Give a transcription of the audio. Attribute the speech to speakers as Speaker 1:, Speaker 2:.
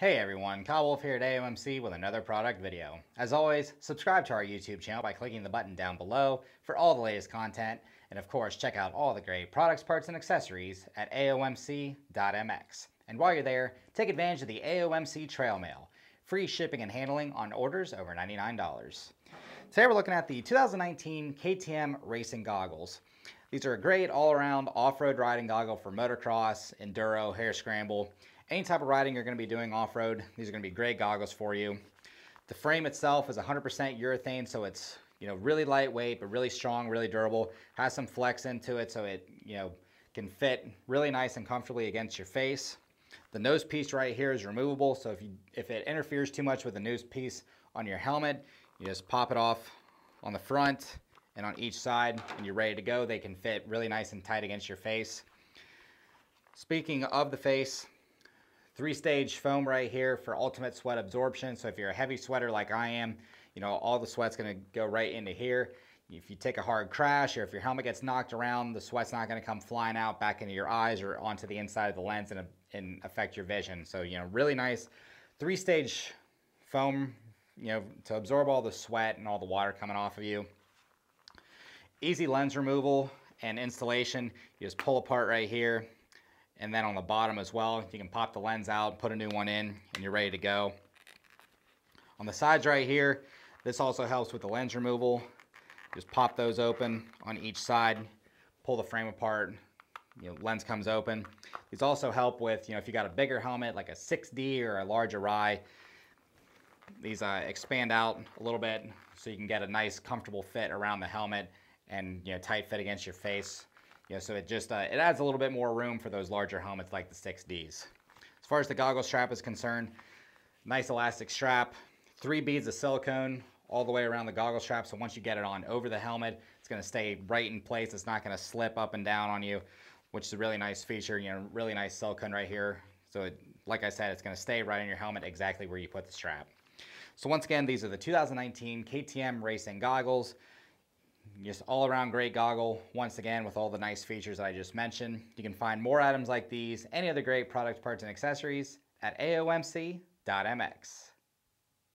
Speaker 1: Hey everyone, Kyle Wolf here at AOMC with another product video. As always, subscribe to our YouTube channel by clicking the button down below for all the latest content, and of course check out all the great products, parts, and accessories at aomc.mx. And while you're there, take advantage of the AOMC Trail Mail, free shipping and handling on orders over $99. Today we're looking at the 2019 KTM Racing Goggles. These are a great all-around off-road riding goggle for motocross, enduro, hare scramble, any type of riding you're going to be doing off-road, these are going to be great goggles for you. The frame itself is 100% urethane, so it's you know really lightweight but really strong, really durable. Has some flex into it, so it you know can fit really nice and comfortably against your face. The nose piece right here is removable, so if you if it interferes too much with the nose piece on your helmet, you just pop it off on the front and on each side, and you're ready to go. They can fit really nice and tight against your face. Speaking of the face, Three stage foam right here for ultimate sweat absorption. So if you're a heavy sweater like I am, you know, all the sweat's gonna go right into here. If you take a hard crash or if your helmet gets knocked around, the sweat's not gonna come flying out back into your eyes or onto the inside of the lens and, and affect your vision. So, you know, really nice three stage foam, you know, to absorb all the sweat and all the water coming off of you. Easy lens removal and installation. You just pull apart right here and then on the bottom as well, you can pop the lens out, put a new one in, and you're ready to go. On the sides right here, this also helps with the lens removal. Just pop those open on each side, pull the frame apart, you know, lens comes open. These also help with, you know, if you got a bigger helmet like a 6D or a larger eye, these uh, expand out a little bit so you can get a nice comfortable fit around the helmet and, you know, tight fit against your face. You know, so it just, uh, it adds a little bit more room for those larger helmets like the 6Ds. As far as the goggle strap is concerned, nice elastic strap, three beads of silicone all the way around the goggle strap. So once you get it on over the helmet, it's gonna stay right in place. It's not gonna slip up and down on you, which is a really nice feature, you know, really nice silicone right here. So it, like I said, it's gonna stay right on your helmet exactly where you put the strap. So once again, these are the 2019 KTM Racing Goggles. Just all around great goggle, once again, with all the nice features that I just mentioned. You can find more items like these, any other great products, parts, and accessories at aomc.mx.